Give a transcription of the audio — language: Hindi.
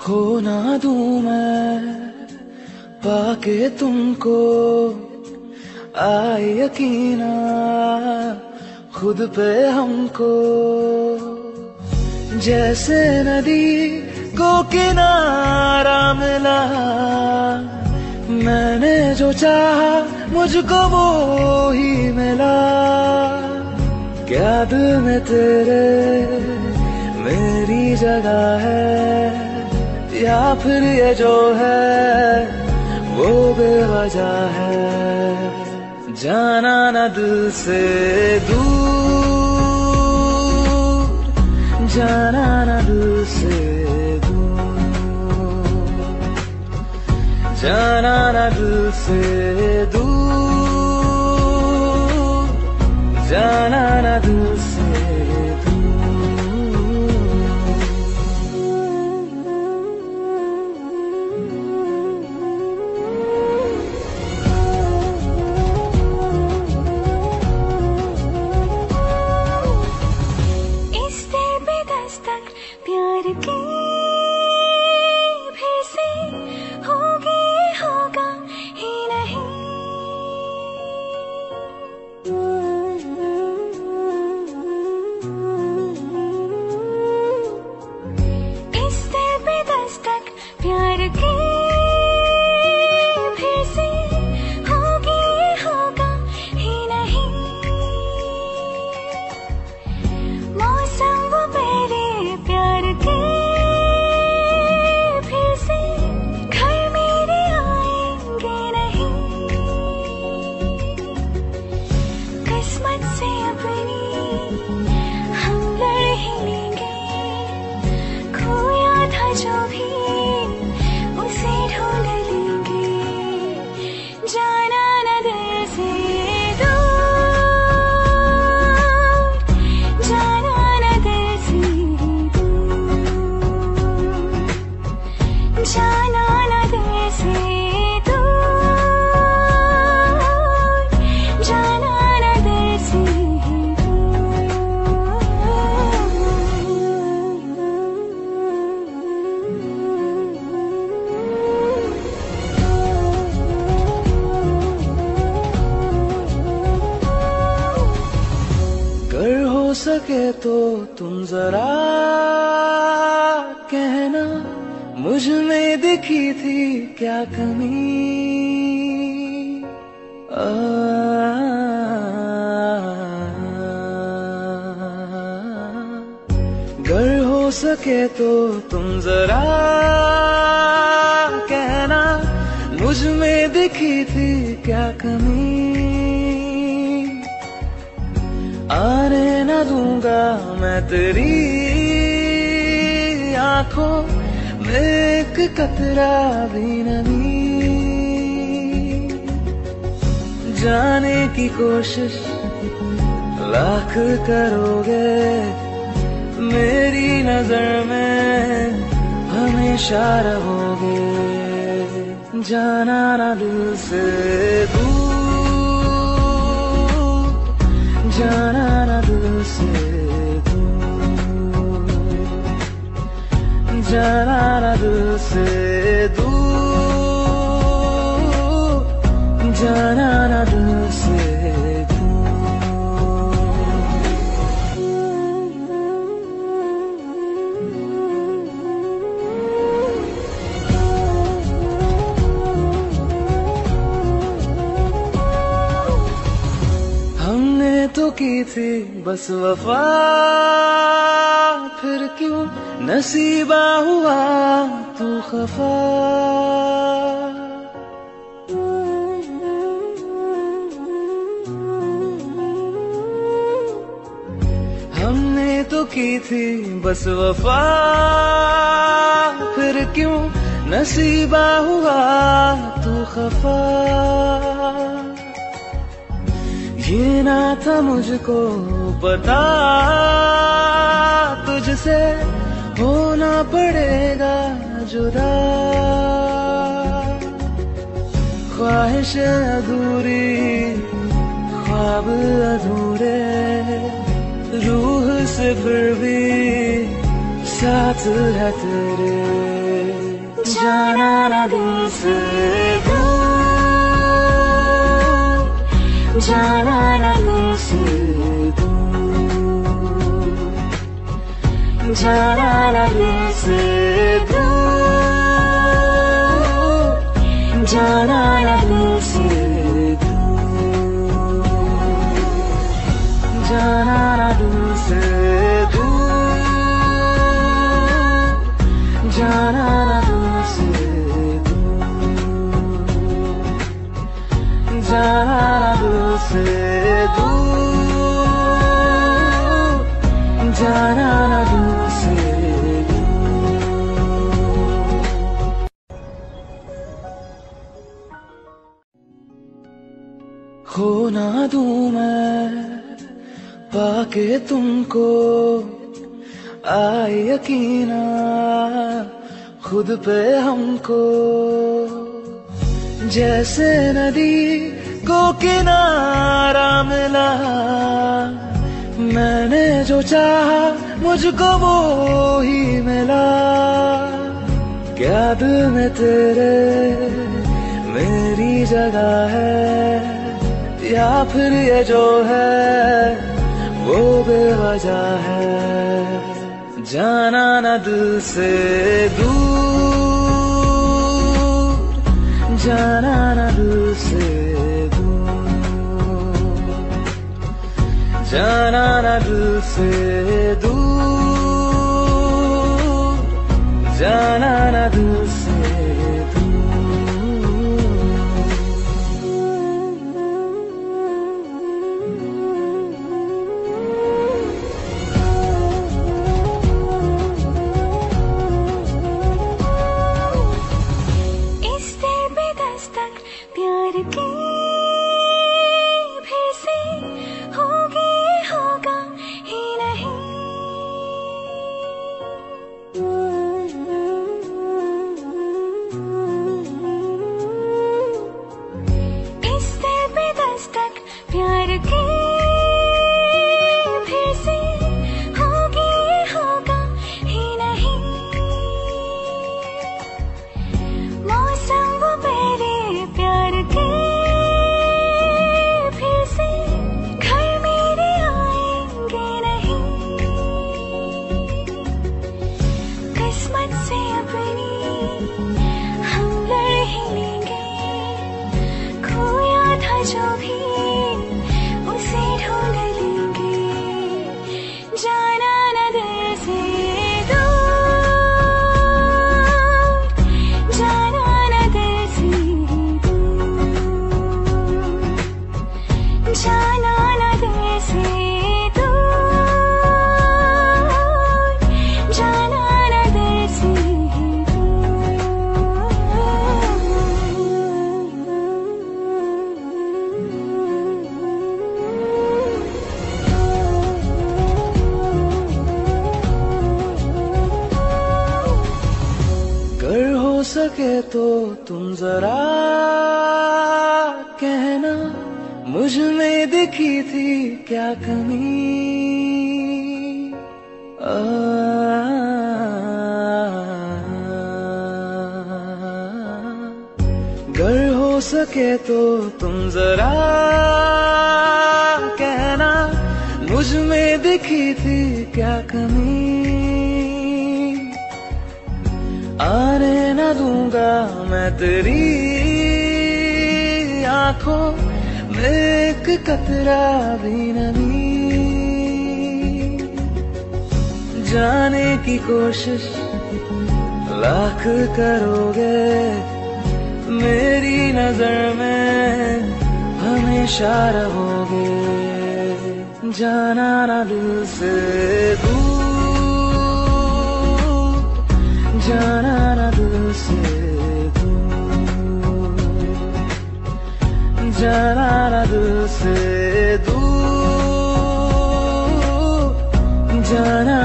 खो ना दूँ मैं, पाके तुमको आए यकीना, खुद पे हमको। जैसे नदी को किनारा मिला, मैंने जो चाहा मुझको वो ही मिला। क्या दिल में तेरे मेरी जगह है? या फिर ये जो है, वो बेवजह है। जाना न दिल से दूर, जाना न दिल से जाना न दिल से दूर, जाना न दिल से प्यार सके तो तुम जरा कहना मुझमें दिखी थी क्या कमी? आ, गर हो सके तो तुम जरा कहना मुझमें दिखी थी क्या कमी? आने दूँगा मैं तेरी आँखों में एक कतरा भी नमी जाने की कोशिश लाख करोगे, मेरी नज़र में हमेशा रहोगे। जाना ना दिल से दूर, जाना ना से दूर। दिल से दूर। जाना ना थी, बस वफा। फिर क्यों नसीबा हुआ तू खफा? हमने तो की थी, बस वफा। फिर क्यों नसीबा हुआ तू खफा? ये ना था मुझको पता तुझसे होना पड़ेगा जुदा। ख्वाहिश अधूरी ख्वाब अधूरे। रूह से फिर भी साथ है तेरे। जाना ना दिल से। दूर 잘알아내 세도 잘알아내 세도 잘알아내 세도 잘알아내 세도 잘알아내 से दूर, जाना ना दिल से दूर। खो ना दूँ मैं, पाके तुमको आए यकीना, खुद पे हमको, जैसे नदी को किनारा मिला। मैंने जो चाहा, मुझको वो ही मिला। क्या दिल में तेरे, मेरी जगह है। या फिर ये जो है, वो बेवजह है। जाना न दिल से दूर, जाना न दिल से जाना ना दिल से दूर। सके तो तुम जरा कहना मुझमें दिखी थी क्या कमी? आ, अगर हो सके तो तुम जरा कहना मुझमें दिखी थी क्या कमी? दूँगा मैं तेरी आँखों में एक कतरा भी नमी जाने की कोशिश लाख करोगे, मेरी नज़र में हमेशा रहोगे। जाना ना दिल से दूर, जाना जाना ना से दूर जाना